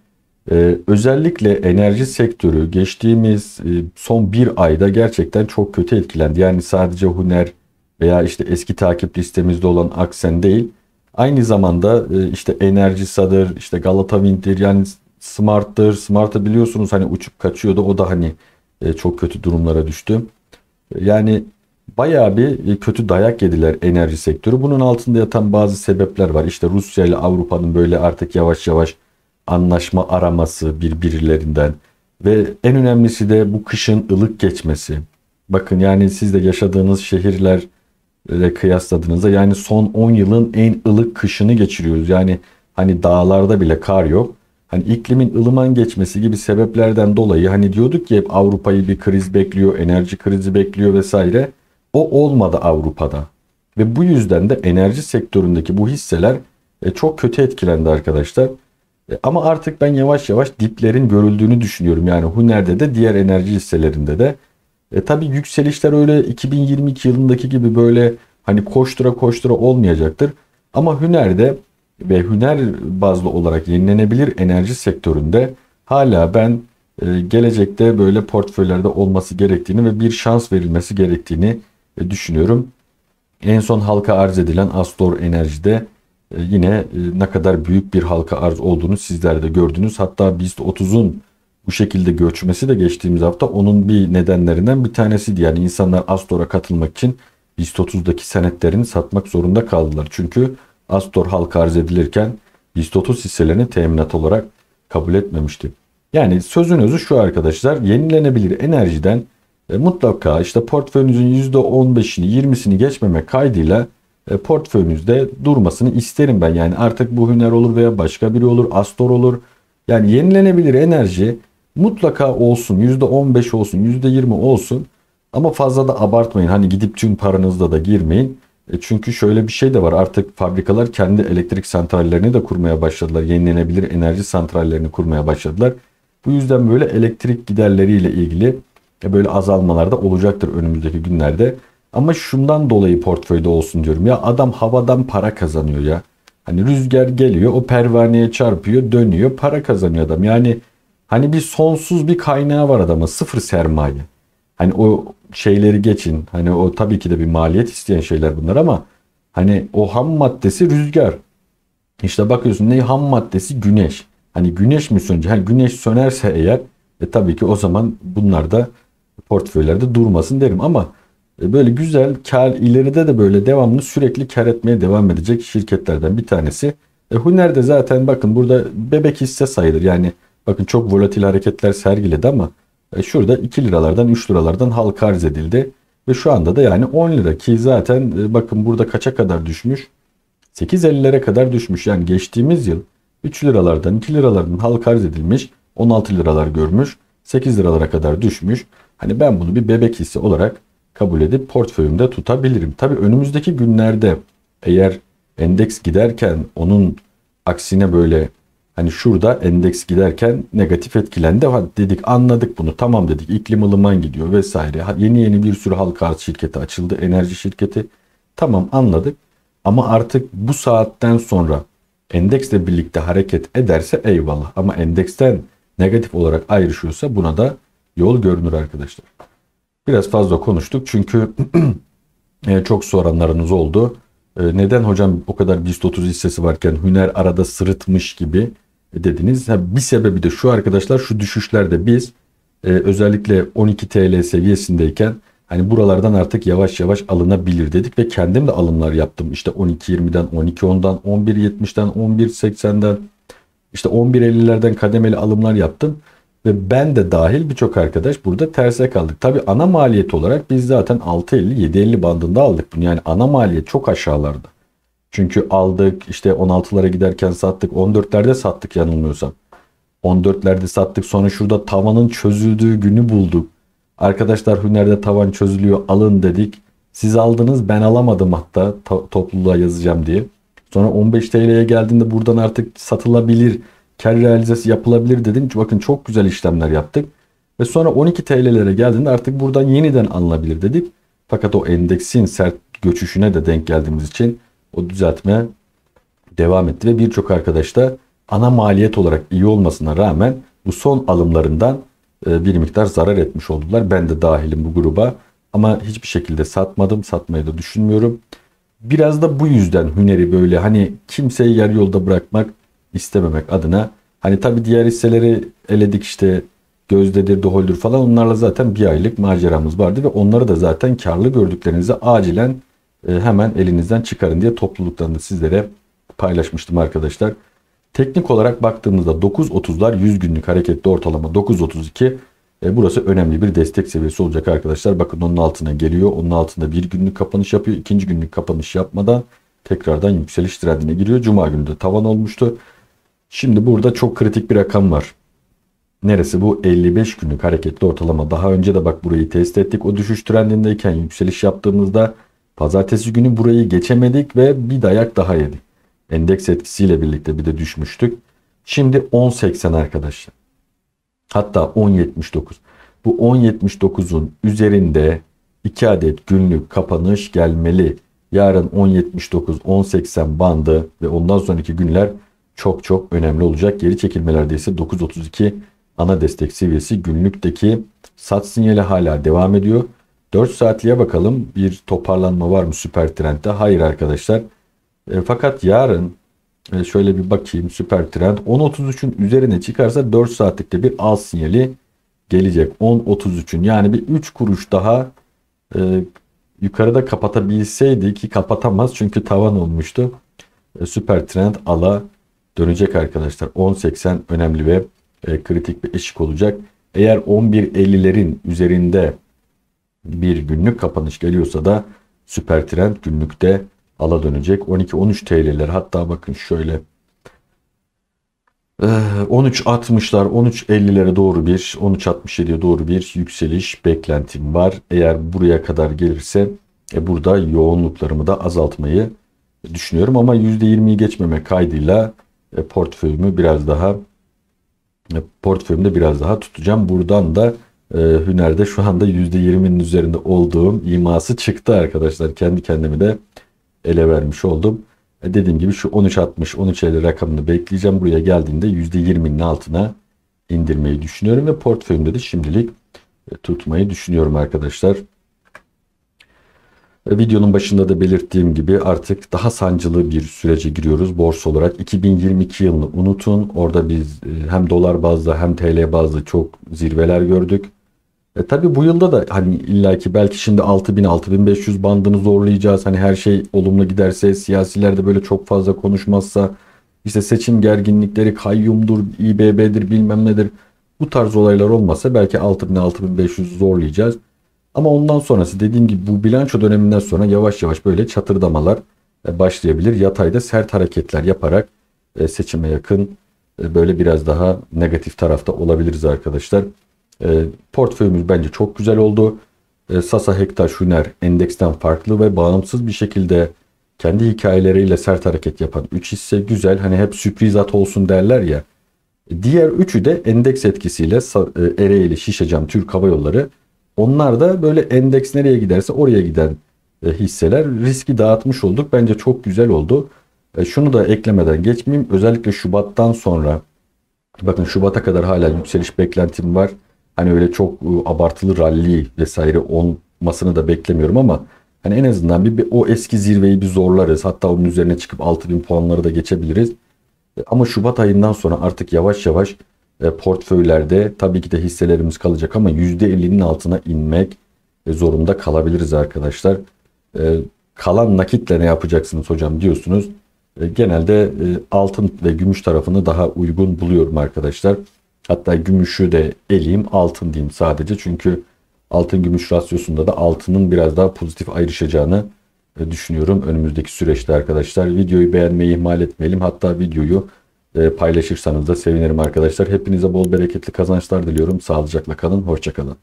Ee, özellikle enerji sektörü geçtiğimiz e, son bir ayda gerçekten çok kötü etkilendi. Yani sadece Huner veya işte eski takip listemizde olan Aksen değil. Aynı zamanda e, işte Enerjisa'dır, işte Galata Wind'dir yani Smart'tır. Smart'ı biliyorsunuz hani uçup kaçıyordu. O da hani e, çok kötü durumlara düştü. Yani bayağı bir kötü dayak yediler enerji sektörü. Bunun altında yatan bazı sebepler var. İşte Rusya ile Avrupa'nın böyle artık yavaş yavaş anlaşma araması birbirlerinden ve en önemlisi de bu kışın ılık geçmesi. Bakın yani siz de yaşadığınız şehirlerle kıyasladığınızda yani son 10 yılın en ılık kışını geçiriyoruz. Yani hani dağlarda bile kar yok. Hani iklimin ılıman geçmesi gibi sebeplerden dolayı hani diyorduk ki hep Avrupa'yı bir kriz bekliyor, enerji krizi bekliyor vesaire. O olmadı Avrupa'da. Ve bu yüzden de enerji sektöründeki bu hisseler e, çok kötü etkilendi arkadaşlar. E, ama artık ben yavaş yavaş diplerin görüldüğünü düşünüyorum. Yani Huner'de de diğer enerji hisselerinde de. E, tabii yükselişler öyle 2022 yılındaki gibi böyle hani koştura koştura olmayacaktır. Ama Hüner'de ve Hüner bazlı olarak yenilenebilir enerji sektöründe hala ben e, gelecekte böyle portföylerde olması gerektiğini ve bir şans verilmesi gerektiğini e, düşünüyorum. En son halka arz edilen Astor Enerji'de e, yine ne kadar büyük bir halka arz olduğunu sizler de gördünüz. Hatta BIST 30'un bu şekilde göçmesi de geçtiğimiz hafta onun bir nedenlerinden bir tanesiydi. Yani insanlar Astor'a katılmak için BIST 30'daki senetlerini satmak zorunda kaldılar. Çünkü Astor halka arz edilirken BIST 30 hisselerini teminat olarak kabul etmemişti. Yani sözün özü şu arkadaşlar yenilenebilir enerjiden e, mutlaka işte portföyünüzün %15'ini 20'sini geçmeme kaydıyla e, portföyünüzde durmasını isterim ben. Yani artık bu Hüner olur veya başka biri olur, Astor olur. Yani yenilenebilir enerji mutlaka olsun. %15 olsun, %20 olsun. Ama fazla da abartmayın. Hani gidip tüm paranızda da girmeyin. E çünkü şöyle bir şey de var. Artık fabrikalar kendi elektrik santrallerini de kurmaya başladılar. Yenilenebilir enerji santrallerini kurmaya başladılar. Bu yüzden böyle elektrik giderleriyle ilgili e, böyle azalmalar da olacaktır önümüzdeki günlerde. Ama şundan dolayı portföyde olsun diyorum. Ya adam havadan para kazanıyor ya. Hani rüzgar geliyor o pervaneye çarpıyor dönüyor para kazanıyor adam. Yani hani bir sonsuz bir kaynağı var adama sıfır sermaye. Hani o şeyleri geçin. Hani o tabii ki de bir maliyet isteyen şeyler bunlar ama hani o ham maddesi rüzgar. İşte bakıyorsun ne ham maddesi güneş. Hani güneş mi sönecek? Hani güneş sönerse eğer e tabii ki o zaman bunlar da portföylerde durmasın derim ama e, böyle güzel kar ileride de böyle devamlı sürekli kar etmeye devam edecek şirketlerden bir tanesi. E, Huner de zaten bakın burada bebek hisse sayılır. Yani bakın çok volatil hareketler sergiledi ama şurada 2 liralardan 3 liralardan halka arz edildi. Ve şu anda da yani 10 lira ki zaten e, bakın burada kaça kadar düşmüş? 8.50'lere kadar düşmüş. Yani geçtiğimiz yıl 3 liralardan 2 liralardan halka arz edilmiş 16 liralar görmüş. 8 liralara kadar düşmüş. Hani ben bunu bir bebek hissi olarak kabul edip portföyümde tutabilirim. Tabi önümüzdeki günlerde eğer endeks giderken onun aksine böyle hani şurada endeks giderken negatif etkilendi. Hadi dedik anladık bunu tamam dedik iklim ılıman gidiyor vesaire. Yeni yeni bir sürü halka arz şirketi açıldı enerji şirketi. Tamam anladık ama artık bu saatten sonra endeksle birlikte hareket ederse eyvallah. Ama endeksten negatif olarak ayrışıyorsa buna da yol görünür arkadaşlar. Biraz fazla konuştuk çünkü e, çok soranlarınız oldu. E, neden hocam o kadar BIST 30 hissesi varken Hüner arada sırıtmış gibi dediniz. bir sebebi de şu arkadaşlar şu düşüşlerde biz e, özellikle 12 TL seviyesindeyken hani buralardan artık yavaş yavaş alınabilir dedik ve kendim de alımlar yaptım. İşte 12.20'den, 12.10'dan, 11.70'den, 11.80'den işte 11.50'lerden kademeli alımlar yaptım. Ve ben de dahil birçok arkadaş burada terse kaldık. Tabi ana maliyet olarak biz zaten 6.50-7.50 bandında aldık bunu. Yani ana maliyet çok aşağılarda. Çünkü aldık işte 16'lara giderken sattık 14'lerde sattık yanılmıyorsam. 14'lerde sattık sonra şurada tavanın çözüldüğü günü bulduk. Arkadaşlar Hüner'de tavan çözülüyor alın dedik. Siz aldınız ben alamadım hatta to- topluluğa yazacağım diye. Sonra 15 TL'ye geldiğinde buradan artık satılabilir kar realizesi yapılabilir dedim. Bakın çok güzel işlemler yaptık. Ve sonra 12 TL'lere geldiğinde artık buradan yeniden alınabilir dedik. Fakat o endeksin sert göçüşüne de denk geldiğimiz için o düzeltme devam etti ve birçok arkadaş da ana maliyet olarak iyi olmasına rağmen bu son alımlarından e, bir miktar zarar etmiş oldular. Ben de dahilim bu gruba. Ama hiçbir şekilde satmadım. Satmayı da düşünmüyorum. Biraz da bu yüzden Hüner'i böyle hani kimseyi yarı yolda bırakmak istememek adına. Hani tabii diğer hisseleri eledik işte Gözdedir, Doholdur falan onlarla zaten bir aylık maceramız vardı ve onları da zaten karlı gördüklerinizi acilen hemen elinizden çıkarın diye topluluktan da sizlere paylaşmıştım arkadaşlar. Teknik olarak baktığımızda 9.30'lar 100 günlük hareketli ortalama 9.32 e, burası önemli bir destek seviyesi olacak arkadaşlar. Bakın onun altına geliyor. Onun altında bir günlük kapanış yapıyor. ikinci günlük kapanış yapmadan tekrardan yükseliş trendine giriyor. Cuma günü de tavan olmuştu. Şimdi burada çok kritik bir rakam var. Neresi bu? 55 günlük hareketli ortalama. Daha önce de bak burayı test ettik. O düşüş trendindeyken yükseliş yaptığımızda pazartesi günü burayı geçemedik ve bir dayak daha yedik. Endeks etkisiyle birlikte bir de düşmüştük. Şimdi 10.80 arkadaşlar. Hatta 10.79. Bu 10.79'un üzerinde 2 adet günlük kapanış gelmeli. Yarın 10.79, 10.80 bandı ve ondan sonraki günler çok çok önemli olacak. Geri çekilmelerde ise 9.32 ana destek seviyesi günlükteki sat sinyali hala devam ediyor. 4 saatliğe bakalım bir toparlanma var mı süper trendde? Hayır arkadaşlar. E, fakat yarın e, şöyle bir bakayım süper trend 10.33'ün üzerine çıkarsa 4 saatlikte bir al sinyali gelecek. 10.33'ün yani bir 3 kuruş daha e, yukarıda kapatabilseydi ki kapatamaz çünkü tavan olmuştu. E, süper trend ala dönecek arkadaşlar. 10.80 önemli ve e, kritik bir eşik olacak. Eğer 11.50'lerin üzerinde bir günlük kapanış geliyorsa da süper trend günlükte ala dönecek. 12-13 TL'ler hatta bakın şöyle 13.60'lar ee, 13.50'lere doğru bir 13.67'ye doğru bir yükseliş beklentim var. Eğer buraya kadar gelirse e, burada yoğunluklarımı da azaltmayı düşünüyorum ama %20'yi geçmeme kaydıyla e, portföyümü biraz daha e, portföyümde biraz daha tutacağım. Buradan da e, Hüner'de şu anda %20'nin üzerinde olduğum iması çıktı arkadaşlar. Kendi kendimi de ele vermiş oldum. E dediğim gibi şu 13.60 13.50 rakamını bekleyeceğim. Buraya geldiğinde %20'nin altına indirmeyi düşünüyorum ve portföyümde de şimdilik e, tutmayı düşünüyorum arkadaşlar. E, videonun başında da belirttiğim gibi artık daha sancılı bir sürece giriyoruz borsa olarak. 2022 yılını unutun. Orada biz e, hem dolar bazlı hem TL bazlı çok zirveler gördük. E tabii bu yılda da hani illaki belki şimdi 6000-6500 bandını zorlayacağız. Hani her şey olumlu giderse, siyasiler de böyle çok fazla konuşmazsa, işte seçim gerginlikleri, kayyumdur, İBB'dir bilmem nedir. Bu tarz olaylar olmasa belki 6000-6500 zorlayacağız. Ama ondan sonrası dediğim gibi bu bilanço döneminden sonra yavaş yavaş böyle çatırdamalar e, başlayabilir. Yatayda sert hareketler yaparak e, seçime yakın e, böyle biraz daha negatif tarafta olabiliriz arkadaşlar. E, portföyümüz bence çok güzel oldu. E, Sasa Hektaş Hüner endeksten farklı ve bağımsız bir şekilde kendi hikayeleriyle sert hareket yapan 3 hisse güzel. Hani hep sürpriz at olsun derler ya. Diğer üçü de endeks etkisiyle e, Ereğli, Şişecam, Türk Hava Yolları. Onlar da böyle endeks nereye giderse oraya giden e, hisseler. Riski dağıtmış olduk. Bence çok güzel oldu. E, şunu da eklemeden geçmeyeyim. Özellikle Şubat'tan sonra bakın Şubat'a kadar hala yükseliş beklentim var. Hani öyle çok ıı, abartılı rally vesaire olmasını da beklemiyorum ama hani en azından bir, bir o eski zirveyi bir zorlarız. Hatta onun üzerine çıkıp 6000 puanları da geçebiliriz. E, ama Şubat ayından sonra artık yavaş yavaş e, portföylerde tabii ki de hisselerimiz kalacak ama %50'nin altına inmek e, zorunda kalabiliriz arkadaşlar. E, kalan nakitle ne yapacaksınız hocam diyorsunuz. E, genelde e, altın ve gümüş tarafını daha uygun buluyorum arkadaşlar. Hatta gümüşü de eleyim altın diyeyim sadece. Çünkü altın gümüş rasyosunda da altının biraz daha pozitif ayrışacağını e, düşünüyorum önümüzdeki süreçte arkadaşlar. Videoyu beğenmeyi ihmal etmeyelim. Hatta videoyu e, paylaşırsanız da sevinirim arkadaşlar. Hepinize bol bereketli kazançlar diliyorum. Sağlıcakla kalın. Hoşçakalın.